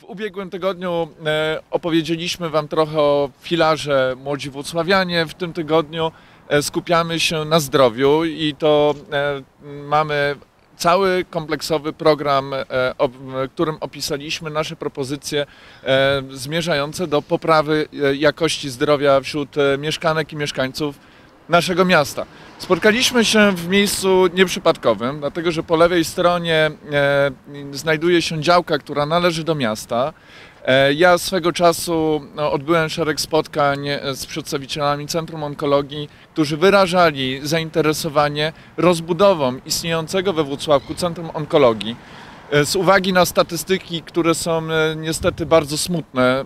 W ubiegłym tygodniu e, opowiedzieliśmy Wam trochę o filarze Młodzi Włocławianie. W tym tygodniu e, skupiamy się na zdrowiu i to e, mamy cały kompleksowy program, którym opisaliśmy nasze propozycje zmierzające do poprawy jakości zdrowia wśród mieszkanek i mieszkańców naszego miasta. Spotkaliśmy się w miejscu nieprzypadkowym, dlatego że po lewej stronie e, znajduje się działka, która należy do miasta. E, ja swego czasu no, odbyłem szereg spotkań e, z przedstawicielami Centrum Onkologii, którzy wyrażali zainteresowanie rozbudową istniejącego we Włocławku Centrum Onkologii. Z uwagi na statystyki, które są niestety bardzo smutne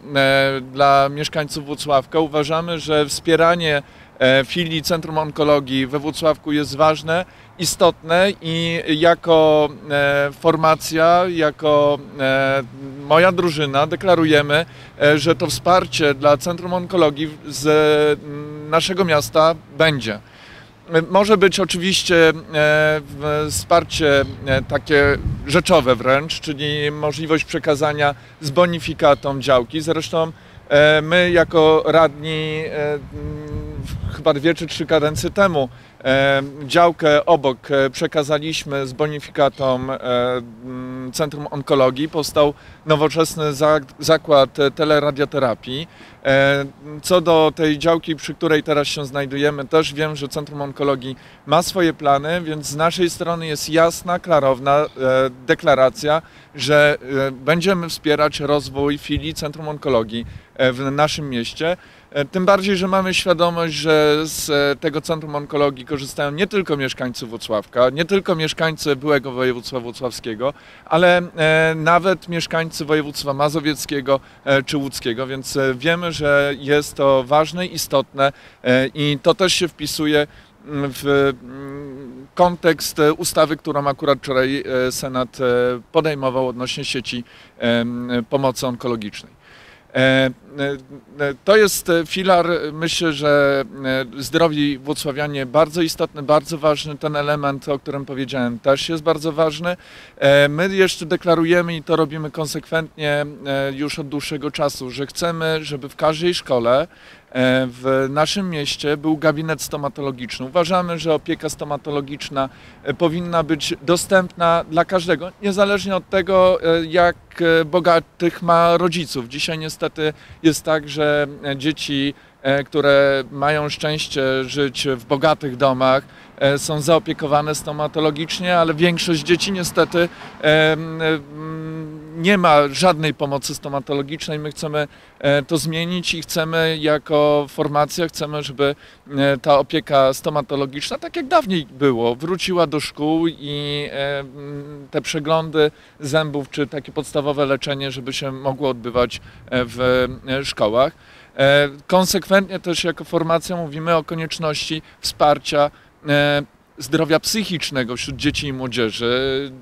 dla mieszkańców Włocławka, uważamy, że wspieranie filii Centrum Onkologii we Włocławku jest ważne, istotne i jako e, formacja, jako e, moja drużyna deklarujemy, e, że to wsparcie dla Centrum Onkologii z mm, naszego miasta będzie. Może być oczywiście e, wsparcie e, takie rzeczowe wręcz, czyli możliwość przekazania z bonifikatą działki. Zresztą e, my jako radni e, chyba dwie czy trzy kadencje temu e, działkę obok e, przekazaliśmy z bonifikatą e, Centrum Onkologii. Powstał nowoczesny zak- zakład teleradioterapii. Co do tej działki, przy której teraz się znajdujemy, też wiem, że Centrum Onkologii ma swoje plany, więc z naszej strony jest jasna, klarowna deklaracja, że będziemy wspierać rozwój filii Centrum Onkologii w naszym mieście. E, Tym bardziej, że mamy świadomość, że z e, tego Centrum Onkologii korzystają nie tylko mieszkańcy Włocławka, nie tylko mieszkańcy byłego województwa włocławskiego, ale e, nawet mieszkańcy województwa mazowieckiego czy łódzkiego, więc wiemy, że jest to ważne, istotne i to też się wpisuje mm, w mm, kontekst ustawy, którą akurat wczoraj Senat podejmował odnośnie sieci pomocy onkologicznej. E, e, e, To jest filar, myślę, że zdrowi włocławianie bardzo istotny, bardzo ważny. Ten element, o którym powiedziałem, też jest bardzo ważny. My jeszcze deklarujemy i to robimy konsekwentnie już od dłuższego czasu, że chcemy, żeby w każdej szkole w naszym mieście był gabinet stomatologiczny. Uważamy, że opieka stomatologiczna e, powinna być dostępna dla każdego, niezależnie od tego, e, jak e, bogatych ma rodziców. Dzisiaj niestety jest tak, że e, dzieci, e, które mają szczęście żyć w bogatych domach, e, są zaopiekowane stomatologicznie, ale większość dzieci niestety e, nie ma żadnej pomocy stomatologicznej. My chcemy e, to zmienić i chcemy jako formacja, chcemy, żeby e, ta opieka stomatologiczna, tak jak dawniej było, wróciła do szkół i e, te przeglądy zębów, czy takie podstawowe leczenie, żeby się mogło odbywać w szkołach. Konsekwentnie też jako formacja mówimy o konieczności wsparcia zdrowia psychicznego wśród dzieci i młodzieży.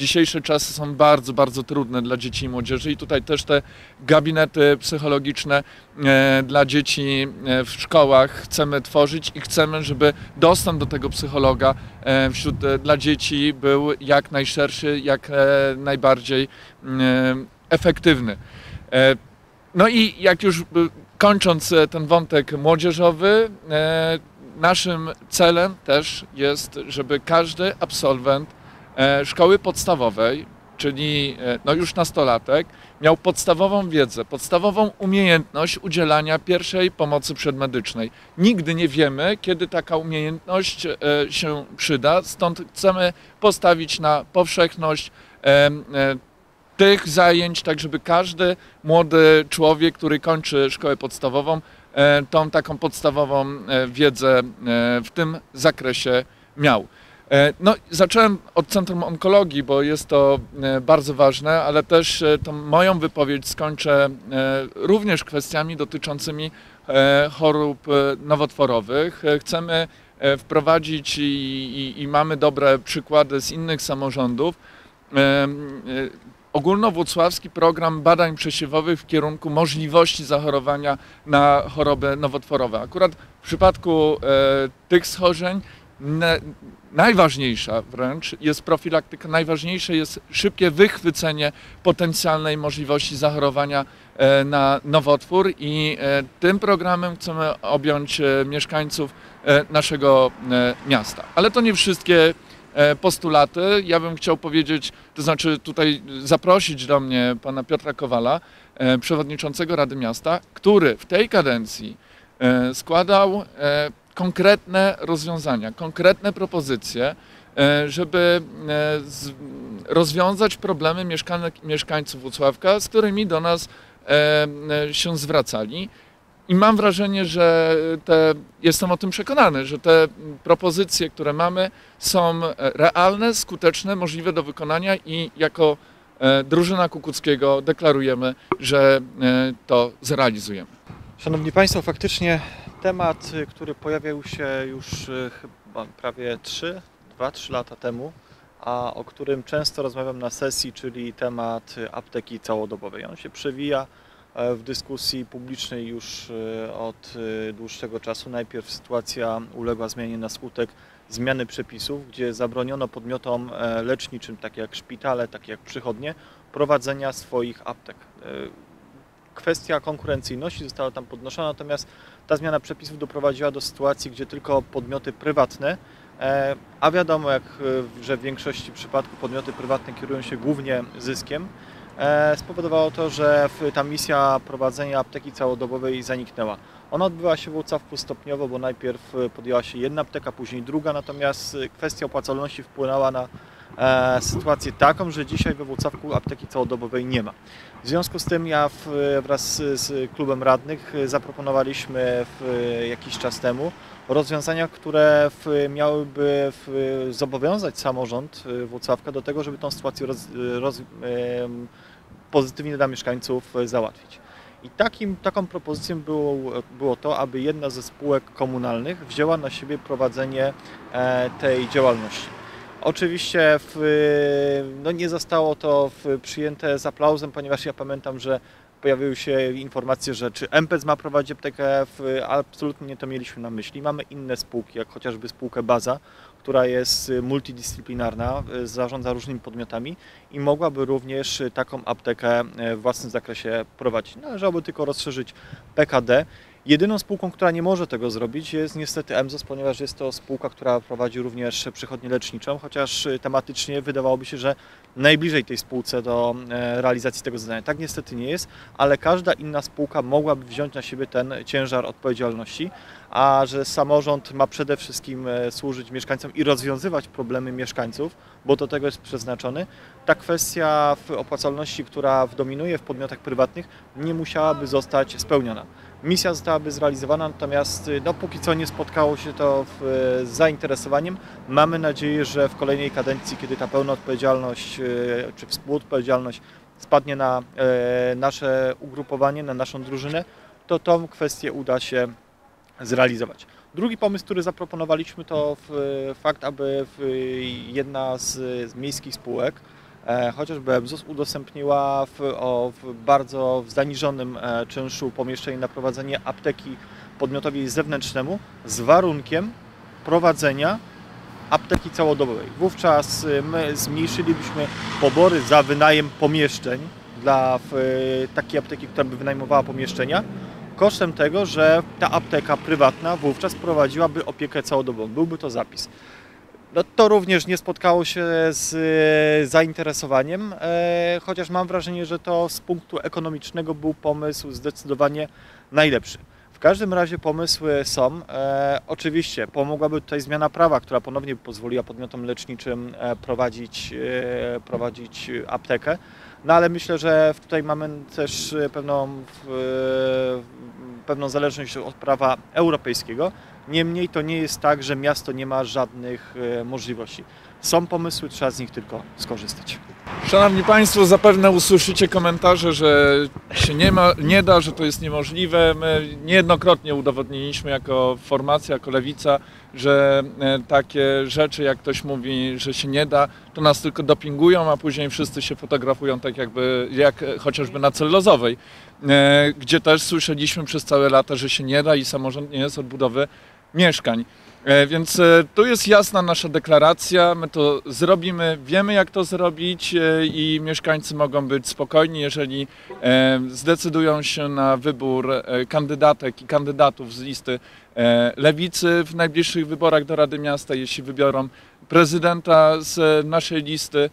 Dzisiejsze czasy są bardzo, bardzo trudne dla dzieci i młodzieży i tutaj też te gabinety psychologiczne e, dla dzieci e, w szkołach chcemy tworzyć i chcemy, żeby dostęp do tego psychologa e, wśród dla dzieci był jak najszerszy, jak najbardziej efektywny. No i jak już kończąc ten wątek młodzieżowy, naszym celem też jest, żeby każdy absolwent szkoły podstawowej, czyli e, no już nastolatek, miał podstawową wiedzę, podstawową umiejętność udzielania pierwszej pomocy przedmedycznej. Nigdy nie wiemy, kiedy taka umiejętność e, się przyda, stąd chcemy postawić na powszechność e, tych zajęć, tak żeby każdy młody człowiek, który kończy szkołę podstawową, e, tą taką podstawową e, wiedzę e, w tym zakresie miał. E, No, zacząłem od Centrum Onkologii, bo jest to e, bardzo ważne, ale też e, tą moją wypowiedź skończę również kwestiami dotyczącymi chorób nowotworowych. Chcemy wprowadzić i, i, i mamy dobre przykłady z innych samorządów. Ogólnowłocławski program badań przesiewowych w kierunku możliwości zachorowania na choroby nowotworowe. Akurat w przypadku tych schorzeń na, najważniejsza wręcz jest profilaktyka, najważniejsze jest szybkie wychwycenie potencjalnej możliwości zachorowania e, na nowotwór i e, tym programem chcemy objąć e, mieszkańców naszego miasta. Ale to nie wszystkie postulaty. Ja bym chciał powiedzieć, to znaczy tutaj zaprosić do mnie pana Piotra Kowala, przewodniczącego Rady Miasta, który w tej kadencji składał konkretne rozwiązania, konkretne propozycje, e, żeby e, rozwiązać problemy mieszkańców Włocławka, z którymi do nas e, się zwracali. I mam wrażenie, że te, jestem o tym przekonany, że te propozycje, które mamy, są realne, skuteczne, możliwe do wykonania i jako drużyna Kukuckiego deklarujemy, że to zrealizujemy. Szanowni Państwo, faktycznie temat, y, który pojawiał się już y, chyba prawie 3, 2-3 lata temu, a o którym często rozmawiam na sesji, czyli temat y, apteki całodobowej. On się przewija e, w dyskusji publicznej już od dłuższego czasu. Najpierw sytuacja uległa zmianie na skutek zmiany przepisów, gdzie zabroniono podmiotom e, leczniczym, takie jak szpitale, takie jak przychodnie, prowadzenia swoich aptek. Kwestia konkurencyjności została tam podnoszona, natomiast ta zmiana przepisów doprowadziła do sytuacji, gdzie tylko podmioty prywatne, e, a wiadomo, jak, e, że w większości przypadków podmioty prywatne kierują się głównie zyskiem, e, spowodowało to, że ta misja prowadzenia apteki całodobowej zaniknęła. Ona odbyła się w Włocławku stopniowo, bo najpierw podjęła się jedna apteka, później druga, natomiast kwestia opłacalności wpłynęła na sytuację taką, że dzisiaj we Włocławku apteki całodobowej nie ma. W związku z tym ja wraz z klubem radnych zaproponowaliśmy jakiś czas temu rozwiązania, które miałyby zobowiązać samorząd Włocławka do tego, żeby tą sytuację roz, roz, pozytywnie dla mieszkańców załatwić. I takim, taką propozycją było, było to, aby jedna ze spółek komunalnych wzięła na siebie prowadzenie e, tej działalności. Oczywiście w, no nie zostało to przyjęte z aplauzem, ponieważ ja pamiętam, że pojawiły się informacje, że czy MPEC ma prowadzić aptekę, absolutnie nie to mieliśmy na myśli. Mamy inne spółki, jak chociażby spółkę Baza, która jest multidyscyplinarna, zarządza różnymi podmiotami i mogłaby również taką aptekę w własnym zakresie prowadzić. Należałoby tylko rozszerzyć PKD Jedyną spółką, która nie może tego zrobić jest niestety EMZOS, ponieważ jest to spółka, która prowadzi również przychodnię leczniczą, chociaż y, tematycznie wydawałoby się, że najbliżej tej spółce do e, realizacji tego zadania. Tak niestety nie jest, ale każda inna spółka mogłaby wziąć na siebie ten ciężar odpowiedzialności, a że samorząd ma przede wszystkim e, służyć mieszkańcom i rozwiązywać problemy mieszkańców, bo do tego jest przeznaczony, ta kwestia opłacalności, która dominuje w podmiotach prywatnych, nie musiałaby zostać spełniona misja zostałaby zrealizowana, natomiast y, no, póki co nie spotkało się to w, z zainteresowaniem. Mamy nadzieję, że w kolejnej kadencji, kiedy ta pełna odpowiedzialność czy współodpowiedzialność spadnie na e, nasze ugrupowanie, na naszą drużynę, to tą kwestię uda się zrealizować. Drugi pomysł, który zaproponowaliśmy, to fakt, aby jedna z, z miejskich spółek E, chociażby ZUS udostępniła w, o, w bardzo zaniżonym e, czynszu pomieszczenie na prowadzenie apteki podmiotowi zewnętrznemu z warunkiem prowadzenia apteki całodobowej. Wówczas e, my zmniejszylibyśmy pobory za wynajem pomieszczeń dla takiej apteki, która by wynajmowała pomieszczenia, kosztem tego, że ta apteka prywatna wówczas prowadziłaby opiekę całodobową. Byłby to zapis. No, to również nie spotkało się z e, zainteresowaniem, e, chociaż mam wrażenie, że to z punktu ekonomicznego był pomysł zdecydowanie najlepszy. W każdym razie pomysły są. E, oczywiście pomogłaby tutaj zmiana prawa, która ponownie pozwoliła podmiotom leczniczym prowadzić, prowadzić aptekę. No ale myślę, że tutaj mamy też pewną, pewną zależność od prawa europejskiego. Niemniej to nie jest tak, że miasto nie ma żadnych e, możliwości. Są pomysły, trzeba z nich tylko skorzystać. Szanowni Państwo, zapewne usłyszycie komentarze, że się nie, ma, nie da, że to jest niemożliwe. My niejednokrotnie udowodniliśmy jako formacja, jako lewica, że e, takie rzeczy, jak ktoś mówi, że się nie da, to nas tylko dopingują, a później wszyscy się fotografują tak jakby, jak chociażby na cellozowej, e, gdzie też słyszeliśmy przez całe lata, że się nie da i samorząd nie jest odbudowy mieszkań. E, Więc e, tu jest jasna nasza deklaracja, my to zrobimy, wiemy jak to zrobić e, i mieszkańcy mogą być spokojni, jeżeli zdecydują się na wybór kandydatek i kandydatów z listy lewicy w najbliższych wyborach do Rady Miasta, jeśli wybiorą prezydenta z naszej listy,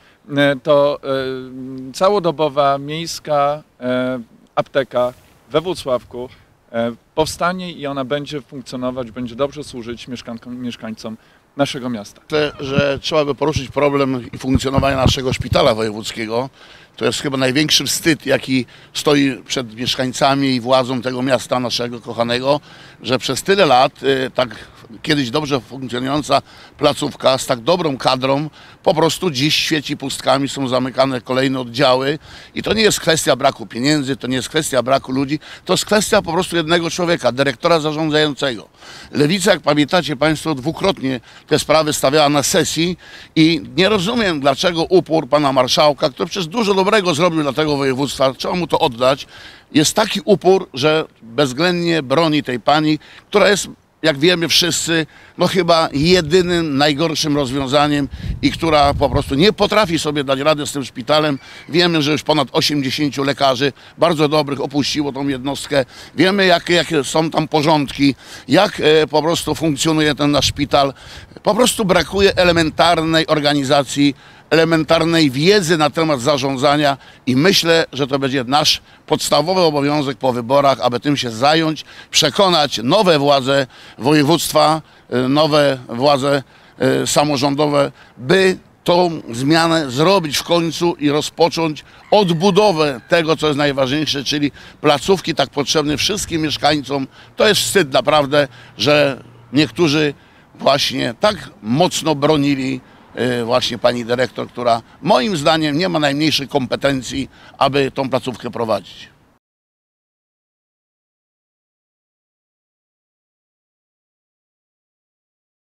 to całodobowa miejska apteka we Włocławku powstanie i ona będzie funkcjonować, będzie dobrze służyć mieszkankom, mieszkańcom naszego miasta. Myślę, że trzeba by poruszyć problem i funkcjonowania naszego szpitala wojewódzkiego. To jest chyba największy wstyd, jaki stoi przed mieszkańcami i władzą tego miasta naszego kochanego, że przez tyle lat y, tak kiedyś dobrze funkcjonująca placówka z tak dobrą kadrą po prostu dziś świeci pustkami, są zamykane kolejne oddziały i to nie jest kwestia braku pieniędzy, to nie jest kwestia braku ludzi, to jest kwestia po prostu jednego człowieka, dyrektora zarządzającego. Lewica, jak pamiętacie Państwo, dwukrotnie te sprawy stawiała na sesji i nie rozumiem, dlaczego upór pana marszałka, który przecież dużo dobrego zrobił dla tego województwa, trzeba mu to oddać, jest taki upór, że bezwzględnie broni tej pani, która jest jak wiemy wszyscy, no chyba jedynym najgorszym rozwiązaniem i która po prostu nie potrafi sobie dać rady z tym szpitalem. Wiemy, że już ponad 80 lekarzy bardzo dobrych opuściło tą jednostkę. Wiemy, jakie, jakie są tam porządki, jak e, po prostu funkcjonuje ten nasz szpital. Po prostu brakuje elementarnej organizacji elementarnej wiedzy na temat zarządzania i myślę, że to będzie nasz podstawowy obowiązek po wyborach, aby tym się zająć, przekonać nowe władze województwa, y, nowe władze y, samorządowe, by tą zmianę zrobić w końcu i rozpocząć odbudowę tego, co jest najważniejsze, czyli placówki tak potrzebne wszystkim mieszkańcom. To jest wstyd naprawdę, że niektórzy właśnie tak mocno bronili właśnie pani dyrektor, która moim zdaniem nie ma najmniejszych kompetencji, aby tą placówkę prowadzić.